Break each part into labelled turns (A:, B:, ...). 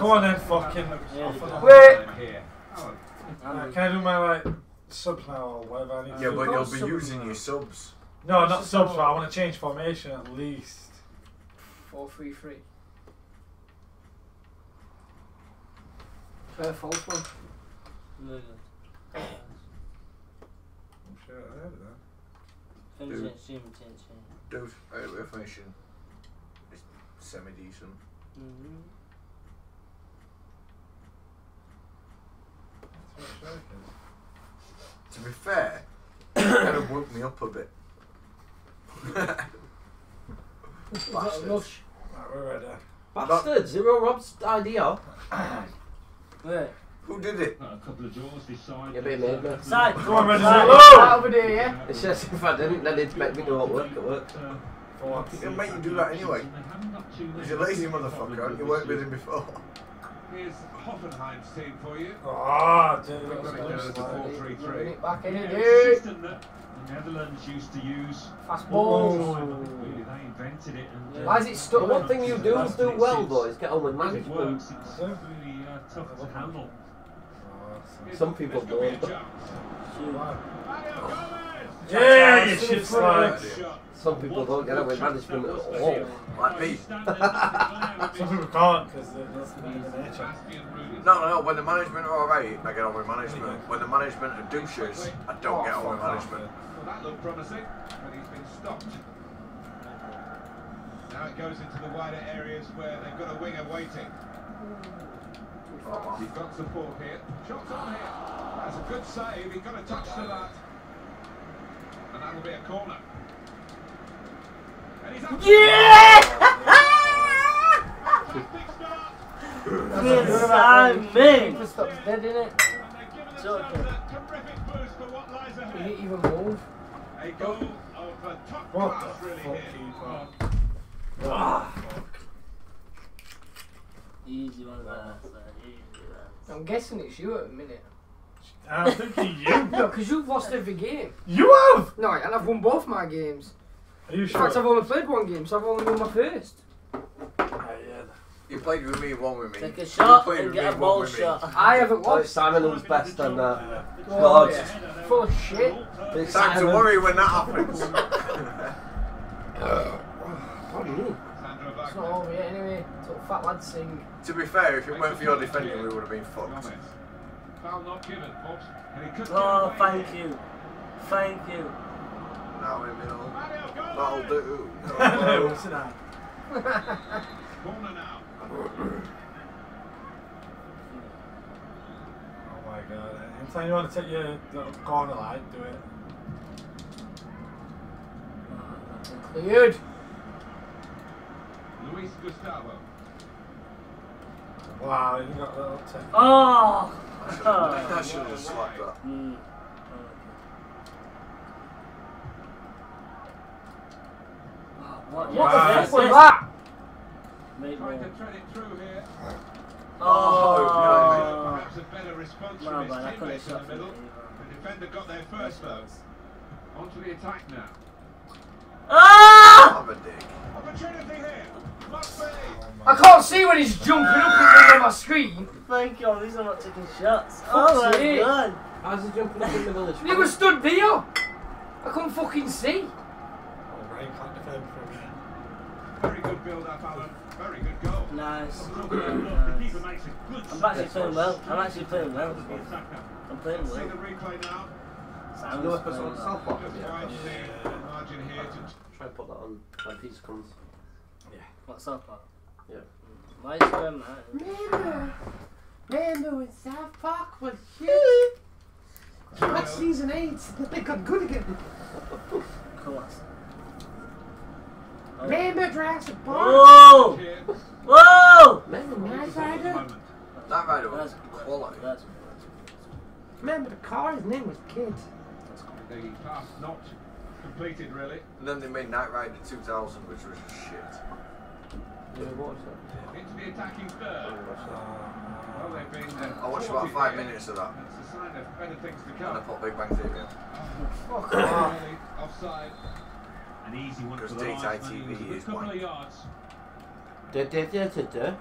A: Come on then, fucking.
B: Wait.
C: Oh,
A: Uh, can I do my like subs now or whatever I need
D: Yeah,
A: do?
D: but you'll
B: sub
D: be using your subs.
A: No, not subs, but I want to change formation at least.
B: Four three three. Fair false one.
E: Really good.
A: I'm sure I heard that.
E: Finish
D: Dude.
E: it, stream attention.
D: Dude, information is semi decent.
E: Mm-hmm.
A: That's what it is.
D: To be fair, it kind of woke me up a bit.
B: Is that a
D: Bastards.
B: rush?
A: Right, we're ready.
F: Bastard, zero Rob's idea.
E: Wait.
D: Who did it?
C: a couple of draws this side.
F: You're being made, man.
E: Side.
A: Come on, Ready,
E: Side.
A: Zero.
B: Over there, yeah.
F: It's just if I didn't, then it'd make me do all work at work.
A: For what?
D: He'll make you do that anyway. He's a lazy motherfucker, and you worked with him before.
C: Here's Hoffenheim's team for you.
A: Oh, dude.
C: We've got it down as a 4-3-3.
B: back in
C: Yeah,
B: it, dude.
C: the Netherlands used to use.
B: Fast
A: Oh.
B: balls.
C: Really, they invented it. And, uh,
B: Why is it stuck?
F: The one thing you do do well though is get on with
C: It
F: management.
C: works. It's really uh, tough to handle.
F: Some people
C: This could be a
F: don't.
C: chance. Mario Gomez!
A: Yeah, you shit slag.
C: Shot.
F: Some people don't get on with management at all.
D: Like me.
A: Some people can't because that's the nature.
C: Sebastian Rudiger.
D: No, no, no. When the management are alright, I get on with management. When the management are douches, I don't get on with management.
C: Well, that looked promising, but he's been stopped. Now it goes into the wider areas where they've got a winger waiting. Oh. He's got support here. Shots on here. That's a good save. He got a touch to that. And that'll be a corner. And he's up.
E: Yeah!
C: Fantastic start.
E: Yes, I mean.
B: Keeper stops dead in it.
C: And they've given themselves a terrific boost for what lies
B: He even move.
C: A goal of top
A: What
C: class really
A: fuck, Ah.
E: Easy one, man. Easy one.
B: I'm guessing it's you at a minute.
A: I'm thinking you.
B: No, because you've lost every game.
A: You have?
B: No, and I've won both my games.
A: Are you
B: In fact, I've only played one game, so I've only won my first.
A: Ah.
D: You played with me, one with me.
E: Take a shot
D: played
E: and get a ball shot.
B: I haven't
F: Oh,
B: lost.
F: Simon was best on that.
A: Yeah.
B: Oh,
F: God.
B: yeah. Full of shit.
F: It's
D: Time to worry when that happens.
F: Pardon me.
B: It's not over yet anyway. Till fat lads sing.
D: to be fair, if it weren't for your defending, we would have been fucked.
C: Gomez. Foul not given, folks. And he could get
E: Oh, thank you. Thank you.
D: Now in the middle.
C: Mario Gomez.
D: That'll do.
A: What's that?
C: Corner now.
A: Oh my god. Anytime you want to take your corner line, do it.
B: Cleared.
C: Luis Gustavo.
A: Wow, you got a little tech.
E: Oh!
D: I should have I should have just slapped that.
E: Mm. What,
B: What
A: Wow.
B: the fuck was that?
E: Made
C: Trying
E: more.
C: to tread it through here.
E: Oh!
C: Perhaps a better response
E: No,
C: from his
E: man, I
C: teammates in the middle. The defender got there first though. Onto the attack now.
E: Ah!
D: Have a dig.
C: Opportunity here. Must.
B: I can't see when he's jumping up and on my screen.
E: Thank God, these are not taking shots. Oh my
B: sake.
E: god.
F: How's he jumping up in the village?
B: You was stood there. I couldn't fucking see.
A: Oh, Ryan can't defend for me.
C: Very good build up, Alan. Very good goal.
E: Nice. Nice.
C: makes a good
E: I'm actually
C: save.
E: playing well. I'm actually playing well. I'm playing
C: See the
E: well.
C: replay now.
E: Sounds
F: No episode
E: well.
F: South Park.
C: Just
F: Yeah.
C: wide the margin here to
F: Try and put that on when Peter comes.
E: What's up, Pat?
F: Yeah.
E: Nice game, man.
F: Remember, remember when South Park was shit? Watch season 8, they got good again.
E: Of course.
F: Remember Jurassic Park?
E: Whoa! Whoa!
F: Remember Knight
C: the
F: Rider?
C: moment.
D: That rider was quality.
E: That's
F: Remember the car, his name was Kid.
C: The pass not completed really.
D: And then they made Knight Rider 2000, which was shit.
F: You ever watched that?
C: Into the attacking third. Well, they've been. Uh,
D: I watched about five
C: here.
D: minutes of that,
C: It's a sign of better things to
D: and I put Big Bang Theory on.
B: Fuck off.
C: Offside.
G: An easy one
D: Because
G: for the
D: daytime
G: last man.
D: TV
G: It was a
D: is
G: good couple
D: wank.
G: of yards.
F: Da, da, da, da, da.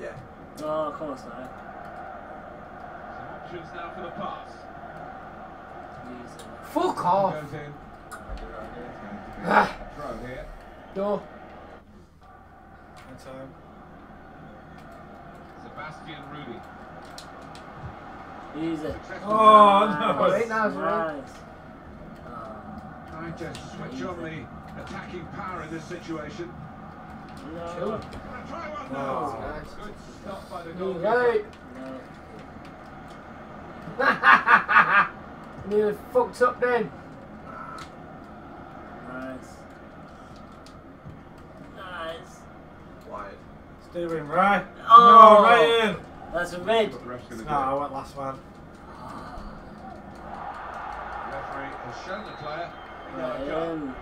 D: Yeah.
E: Oh, come on, side.
C: Some options now for the pass.
E: Easy.
F: Fuck off.
C: Goes in. It's going to be
F: Ah.
C: throw here.
F: No.
A: Anytime.
C: Sebastian Rudy.
E: Easy.
A: Oh, no.
F: Right now, it's right.
E: Nice.
C: Trying to switch on the attacking power in this situation.
E: no.
F: Chill.
C: Try one
A: Oh.
C: now.
F: Nice.
C: Good stop by the
F: You
C: goalkeeper.
F: right.
E: No.
F: Nearly fucked up then.
E: Nice. Nice.
D: Wide.
A: Steering right.
E: Oh.
A: No, right in.
E: That's a red.
C: What the ref's going to
A: No, I went last man.
C: Referee has shown the player. No,
E: Right
C: card.
E: in.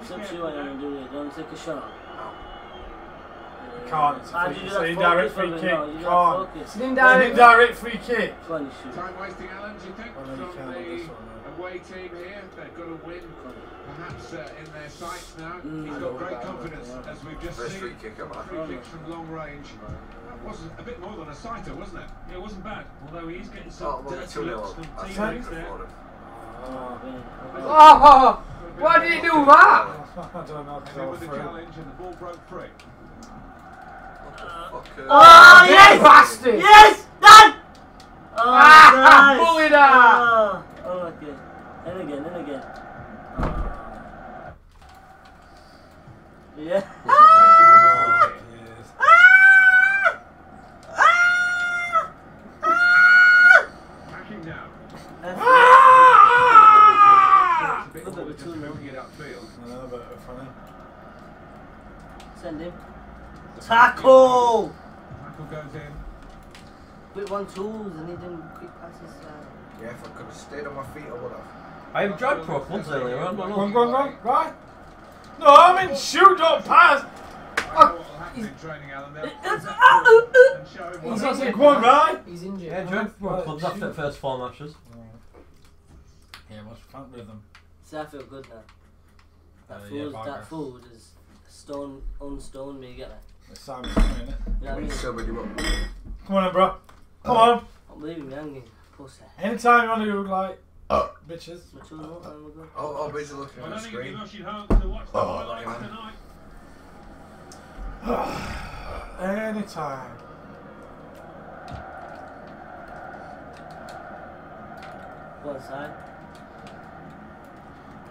E: It's up to you what you want to do it. Don't take a shot.
A: Can't, it's a free- it's an indirect free kick.
E: No, you
A: Can't.
E: don't.
F: It's an
A: An
F: indirect.
A: indirect free kick.
E: Come on, you shoot.
C: Time wasting, Alan, do you think,
A: Well,
C: from
A: can with this
C: the away team here? They've got to win, perhaps uh, in their sights now.
E: Mm.
C: He's got great confidence, as we've just
D: First
C: seen.
D: free kick ever.
C: Free kicks from long range. That was a bit more than a sighter, wasn't it?
H: Yeah, it wasn't bad. Although he's getting
D: Oh,
H: some
D: well,
H: dirty looks from teammates
D: for
H: there.
D: Him.
A: Oh,
F: Oh, why did he do that?
A: I don't know, because I
C: In
A: was
C: with the challenge and the ball broke free.
D: Fuck, uh,
E: Oh,
F: You
E: yes!
F: bastard!
E: Yes! Done! Oh,
F: Ah,
E: nice!
F: bully that!
E: Oh, oh, okay. And again, and again. Oh. Yeah.
A: Oh, yes.
C: Attacking now.
E: That's
C: It's a bit
E: Look at
C: more
E: the
C: just
E: two now.
C: moving it upfield.
A: I know, but funny.
E: Send him. Tackle!
C: Tackle goes in.
E: Quick one twos and he didn't quick passes. Uh,
D: Yeah, if I could have stayed on my feet, I would have.
I: I enjoyed Pro Clubs earlier on.
A: Go
I: Why
A: on,
I: not?
A: go on, go on. Right. No, I mean shoot, don't pass.
C: I know what will happen in training, Alan. They'll
E: It's-
C: and
E: ah, uh, uh.
C: show him
A: I
C: what
A: was
F: He's injured.
A: go on, right.
F: He's
I: Yeah,
F: injured.
I: enjoyed Pro
A: Right,
I: Clubs after the first four matches.
A: Yeah, what's fun with them?
E: See, I feel good now. That
A: Uh, yeah,
E: that food is stone, unstoned me, get me?
A: It's Simon's coming in.
E: You know what I mean?
A: Come on, then, bro. Come on.
E: I'm leaving me hanging. Pussy.
A: Anytime you want to do like oh. bitches.
E: My children, what time we go?
D: Oh, oh, busy looking
H: I
D: at
H: don't
D: the
H: think you'll
D: screen.
H: home to watch the
D: Oh,
H: highlights
D: man.
H: tonight.
A: Anytime.
E: Go inside.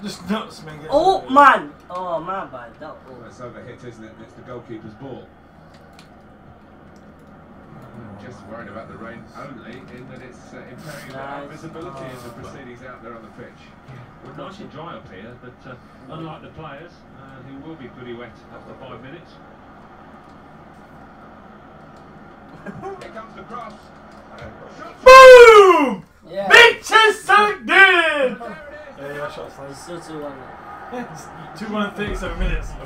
A: Just nuts, man.
E: Oh, man! Oh, my bad. That
C: Oh,
E: oh.
C: it's overhit, isn't it? And it's the goalkeeper's ball. Just worried about the rain only in that it's uh, impairing our
E: Nice.
C: visibility as the proceedings out there on the pitch.
H: Well, nice and dry up here, but uh, unlike the players, uh, who will be pretty wet after five minutes.
C: Here comes the cross.
A: Boom!
F: Yeah.
A: Bitches sucked in!
C: There it is.
A: Yeah, yeah, shots like
E: It's still 2 1
A: Two hundred thirty-seven minutes.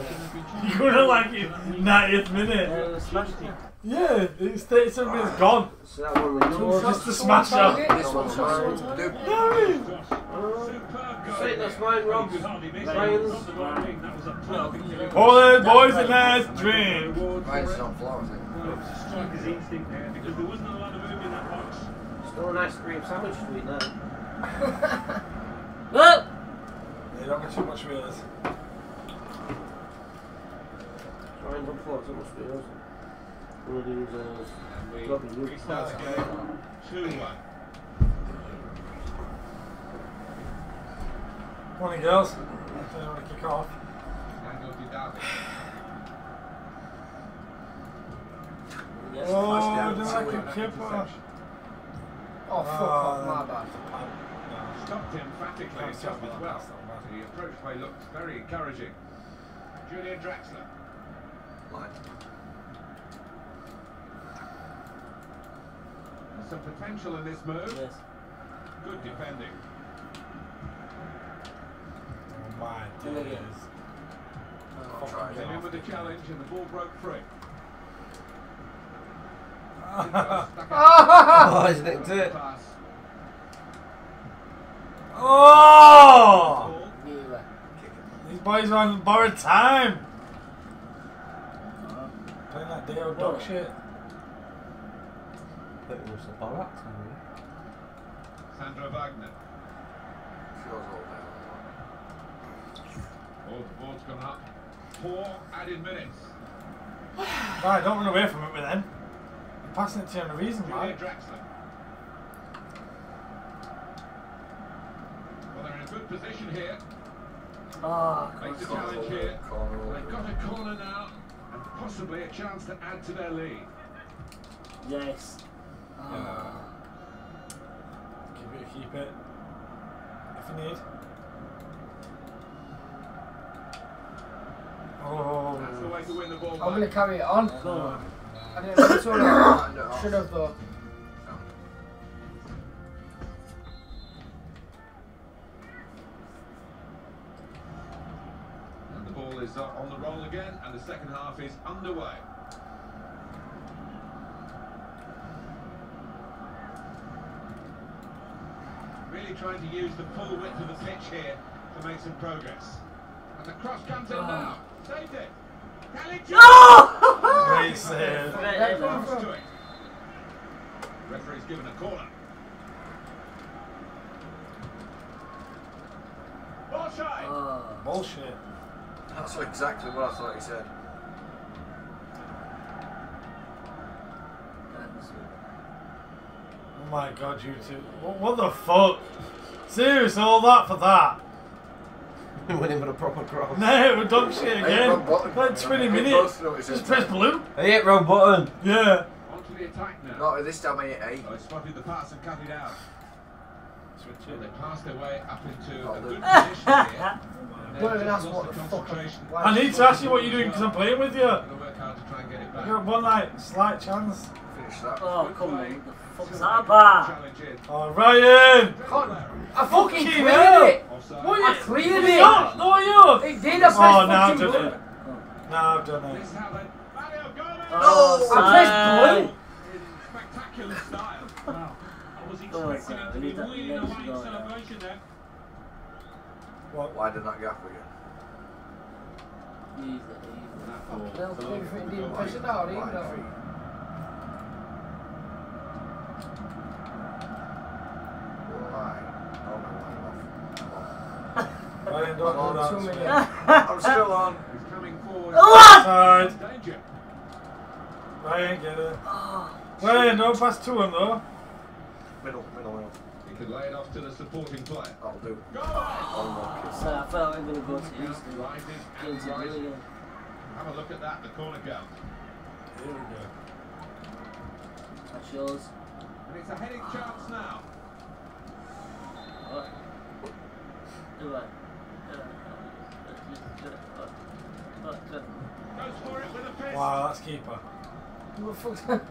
A: You couldn't like it 90th minute.
E: Yeah, we smashed it.
A: Yeah, it's 37 minutes gone.
D: So that one with no
A: Just a smash up.
D: This one's mine. Dude,
H: Gosh, superb goal.
F: Say that's mine, Rob.
H: He could hardly miss it.
F: Ryan's.
H: The ball in, That was a perfect delivery.
A: All those boys and lads dream.
C: Reward
D: mine's
C: it.
D: not flawed, I think.
H: Well, it was a striker's instinct there because there wasn't a lot of room in that box.
F: Still an ice cream sandwich to eat now.
E: Well,
A: You don't get too much with this.
F: Ryan's up for it, so it must be yours. One of these, uh,
C: And
F: Lovely.
C: we restart the game. 2 1.
A: Morning, girls. They want to kick off.
C: Daniel Didavi.
E: yes.
A: Oh,
D: down,
A: do
D: see
A: like
D: what
A: a
D: happens.
A: kipper.
F: oh, fuck off, my bad.
C: Stopped emphatically
A: stop
C: as well.
A: Can't stop that.
C: The approach play looked very encouraging. Julian Draxler.
D: Line.
C: There's some potential in this move.
E: Yes.
C: Good defending.
A: Oh my
E: Do it again.
D: I'll
C: Came in with the challenge and the ball broke free.
I: Oh, he's nicked it.
A: Oh!
C: Ball.
E: Neither.
A: These boys are on borrowed time. Playing that Dale dog shit.
I: think it was the Barat time.
C: Sandro Wagner.
D: Feels all down.
C: Oh, the board's gone up. Four added minutes.
A: Right, don't run away from it with then. I'm passing it to you on a reason,
C: Julian
A: man.
C: Draxler. Well, they're in a good position here.
E: Oh,
C: Makes a challenge here. They've got a corner now, and possibly a chance to add to their lead.
E: Yes. Ah.
A: Keep it, keep it. If you need.
C: That's the
A: Oh.
C: way to win the ball
B: I'm going to carry it on.
E: Go.
B: I didn't it's all right.
D: Hand it off.
B: Should have though.
C: And the is uh, on the roll again, and the second half is underway. Really trying to use the full width of the pitch here to make some progress. And the cross comes in now. Saved it. Caligiuri!
E: No!
A: Great save.
E: Great
B: Right,
E: header.
C: Comes to it. Referee's given a corner. Offside.
E: Oh.
A: Bullshit.
D: That's exactly what I thought he said.
A: Oh my god, you two. What, what the fuck? Seriously, all that for that?
I: Went in for a proper cross.
A: No, we're dog shit
D: Hey,
A: again.
D: wrong button.
A: Like 20
D: We
A: minutes.
D: both know it's
A: Just
D: his
A: press blue.
I: I hit wrong button.
A: Yeah.
C: On to the attack now.
D: Not this time I hit eight.
C: Oh, spotted the pass and cut it out.
A: Switch
C: They passed their way up into
D: Oh,
C: a good position here.
B: Don't even ask what
C: lost
B: the
C: the
B: fuck.
A: I need to ask you what you're doing because I'm playing with you.
C: Gonna work hard to try and get it
A: I
C: back.
A: got one like slight chance.
D: Finish that.
E: Oh, come
C: play.
E: on. The fuck's
C: Still
E: that about?
A: Oh, Ryan!
B: I fucking
A: Fucking
B: cleared
A: hell.
B: it.
C: Offside.
A: What
B: I
A: you
B: cleared it.
A: not? No, you!
B: It did. I pressed
A: Oh, now I've done it. Now I've done it.
C: happened.
E: Oh,
B: I pressed blue.
C: Spectacular style.
H: Wow. I was expecting
E: sorry,
H: it to
E: we
H: be really
E: next
H: away
E: goal,
H: celebration there.
A: What?
D: Widen that gap again.
E: Easy, easy.
B: They'll do everything didn't press it out, even though.
D: Line. Oh, no, line.
A: Ryan, don't
B: Oh,
A: do
B: too
A: that.
B: many.
D: I'm still on.
C: He's coming forward.
E: What?
A: Side.
C: Danger.
A: Ryan, get it.
E: Oh,
A: Ryan, don't pass to him though.
D: Middle, middle, middle.
C: He lay it off to the supporting player.
D: That'll do.
C: Gomez.
D: Unlucky.
E: so I felt we were going to go to Easton.
C: Rising
E: Get
C: and
E: into blue
C: rising.
E: again.
C: Have a look at that, the corner count.
A: Here we go.
E: That's yours.
C: And it's a heading chance now.
E: What? Do I?
C: Goes for it with a fist.
A: Wow, that's keeper.
B: What the fuck?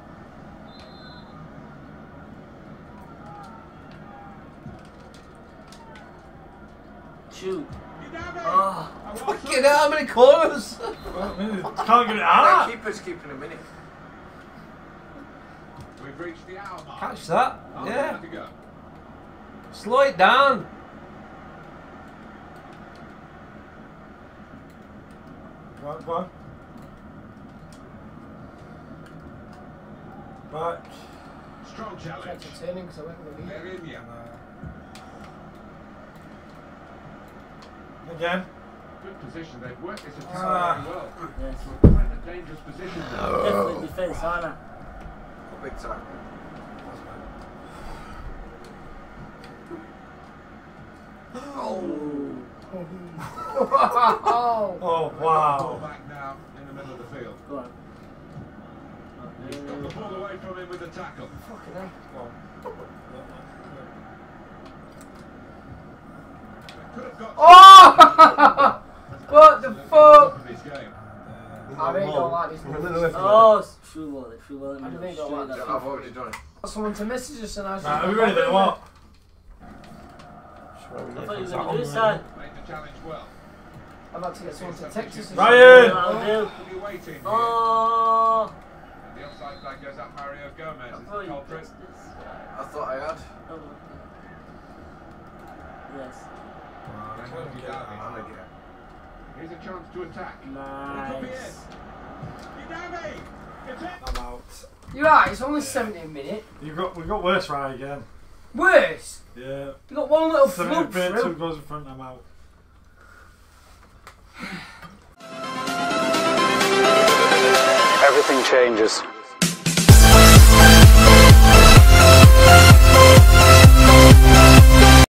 E: Shoot.
C: Didavi.
E: Oh.
C: A
I: Fucking hell, how many corners?
A: I can't get it
D: That
A: out.
D: keeper's keeping a minute.
C: We've reached the hour mark.
I: Catch that.
C: Half an
I: Yeah.
C: go.
I: Slow it down.
A: Go on, go on. Back.
C: Strong challenge.
B: Entertaining because I went with the lead.
C: Merinia.
A: Again.
C: Good position. They've worked this
A: ah.
C: attack very well.
E: Yes.
C: We're quite a dangerous position now.
E: Definitely defence, aren't I?
D: Oh, big time.
E: Oh.
B: oh.
A: Oh,
C: Ball
A: wow.
C: back now in the middle of the field.
E: Go on.
C: He's got the ball away from him with the tackle.
B: Fucking hell.
C: Could have got
B: Oh! what the
C: Absolutely
B: fuck?
C: top of his game.
B: I really don't like this.
I: Run
E: Oh, true well, true well.
B: I don't think
E: straight
B: I like
E: that
D: I've already done it.
B: Someone to message us and I was
A: Nah, are we ready then? What?
E: I thought you were going to do this side.
C: Made the challenge well.
B: I'd like to get someone to text us.
A: Ryan!
B: say,
E: I'll do.
C: Could be waiting here.
E: Oh.
C: The offside flag goes up. Mario Gomez
E: I thought you
C: culprit.
D: I thought I had.
E: Oh, okay. Yes.
C: Daniel Didavi.
D: And again.
C: Here's a chance to attack. Could be
E: Nice.
C: it. Didavi.
A: I'm out.
B: You're right, it's only 70 minute.
A: You got we got worse right again.
B: Worse.
A: Yeah.
B: You got one little
A: 70
B: flub
A: minute, two
B: through.
A: goals in front. I'm out.
J: Everything changes.